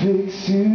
fix you.